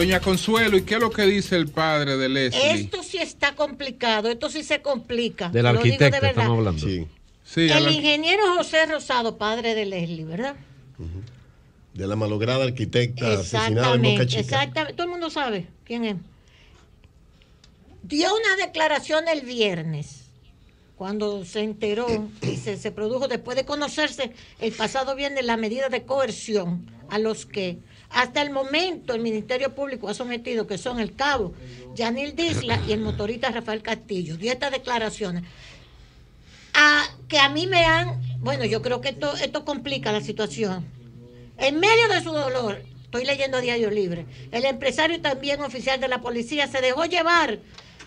Doña Consuelo, ¿y qué es lo que dice el padre de Leslie? Esto sí está complicado, esto sí se complica. Del Lo digo de arquitecto verdad. estamos hablando. Sí, El a la- ingeniero José Rosado, padre de Leslie, ¿verdad? De la malograda arquitecta asesinada en Boca Exactamente, Chica. exactamente. Todo el mundo sabe quién es. Dio una declaración el viernes, cuando se enteró y se, se produjo después de conocerse el pasado viernes la medida de coerción a los que hasta el momento el Ministerio Público ha sometido, que son el cabo Yanil Disla y el motorista Rafael Castillo. Dio estas declaraciones. A, que a mí me han, bueno, yo creo que esto, esto complica la situación. En medio de su dolor, estoy leyendo Diario Libre, el empresario también oficial de la policía se dejó llevar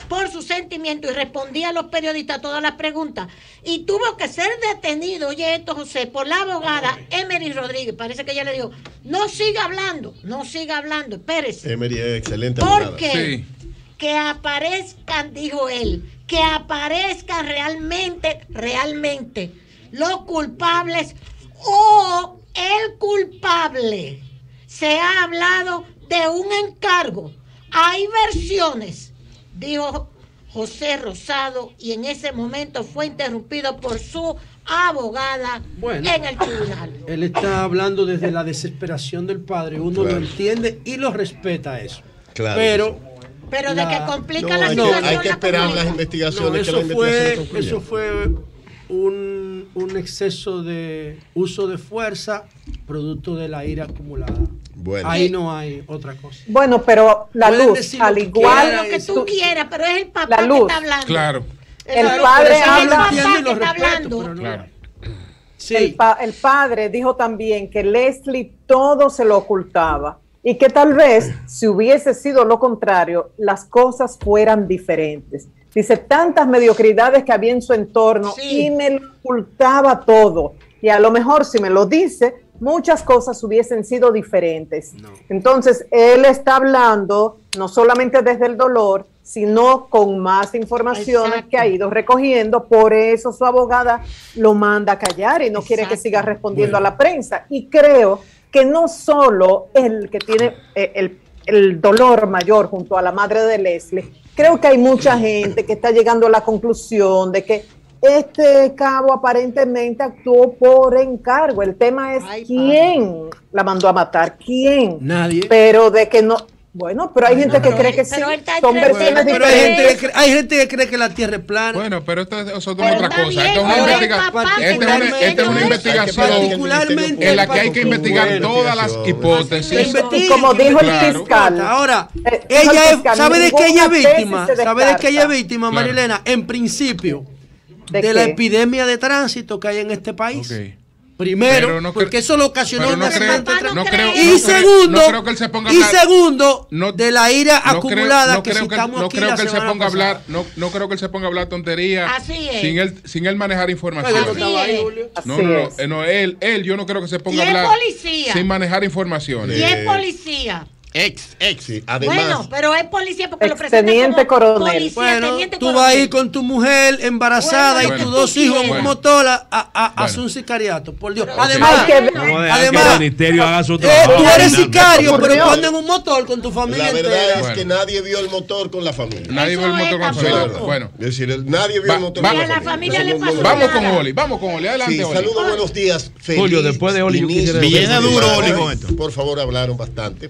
por su sentimiento y respondía a los periodistas todas las preguntas. Y tuvo que ser detenido, oye esto José, por la abogada Emery Rodríguez. Parece que ella le dijo, no siga hablando, no siga hablando, espérese. Emery es excelente abogada. Porque que aparezcan, dijo él, que aparezcan realmente, realmente los culpables o el culpable. Se ha hablado de un encargo. Hay versiones, dijo José Rosado, y en ese momento fue interrumpido por su abogada Bueno. en el tribunal. Él está hablando desde la desesperación del padre. Uno Claro. lo entiende y lo respeta eso. Claro Pero. Pero de que complica No, la que- situación. hay que esperar las investigaciones, No, que eso investigaciones fue, eso fue un, un exceso de uso de fuerza producto de la ira acumulada. Bueno. Ahí no hay otra cosa. Bueno, pero la Pueden luz, al igual lo que tú quieras, pero es el papá La que luz. está hablando. Claro, El Claro, padre es el habla- papá que lo está respeto, hablando. pero no- claro. Sí. El, pa- el padre dijo también que Leslie todo se lo ocultaba y que tal vez si hubiese sido lo contrario, las cosas fueran diferentes. Dice, tantas mediocridades que había en su entorno Sí. y me lo ocultaba todo. Y a lo mejor si me lo dice, muchas cosas hubiesen sido diferentes. Entonces, él está hablando no solamente desde el dolor, sino con más informaciones Exacto. que ha ido recogiendo. Por eso su abogada lo manda a callar y no quiere que siga respondiendo a la prensa. Y creo que no solo el que tiene eh, el, el dolor mayor junto a la madre de Leslie, creo que hay mucha gente que está llegando a la conclusión de que este cabo aparentemente actuó por encargo. El tema es Ay, quién la mandó a matar, quién. Nadie. Pero de que no, bueno, pero hay gente que cree que sí. Son versiones Pero hay diferentes. gente, que cree, hay gente que cree que la tierra es plana. Bueno, pero esto es, eso es otra cosa. Esto es una investigación en la que hay que investigar todas las hipótesis. Y como dijo el fiscal, Ahora, Eh, ella ¿sabe de qué ella es víctima? ¿Sabe de qué ella es víctima. Marilena? En principio, ¿De de, la epidemia de tránsito que hay en este país. Ok. Primero, no porque eso lo ocasionó un no creo- accidente no creo, Y no creo- segundo, no creo que él se ponga a y segundo, no- de la ira no creo- acumulada no que creo que, citamos no aquí creo la que él se ponga a pasada. hablar, no, no creo que él se ponga a hablar tonterías sin él, sin él manejar información. no. No, eh, no, él, él, yo no creo que se ponga Y a es hablar policía. sin manejar informaciones. Y es policía. Ex, ex. Sí, además. bueno, pero es policía porque lo presenta Exteniente como coronel. policía, Bueno, teniente tú vas a ir con tu mujer embarazada Bueno, y tus bueno. dos hijos en un motor a, a- a- un sicariato, por Dios. Además, Además, que el ministerio haga su eh, trabajo. tú eres sicario, pero cuando en un motor con tu familia La verdad entera. es Bueno. que nadie vio el motor con la familia. Nadie Eso ve el motor con la familia. Bueno, Es decir, el- nadie vio Va- el motor va- con la familia vamos con Oli, vamos con Oli, adelante Oli. saludos, buenos días. Feliz Julio, después de Oli, yo quisiera- duro, Oli, con esto. Por favor, hablaron bastante.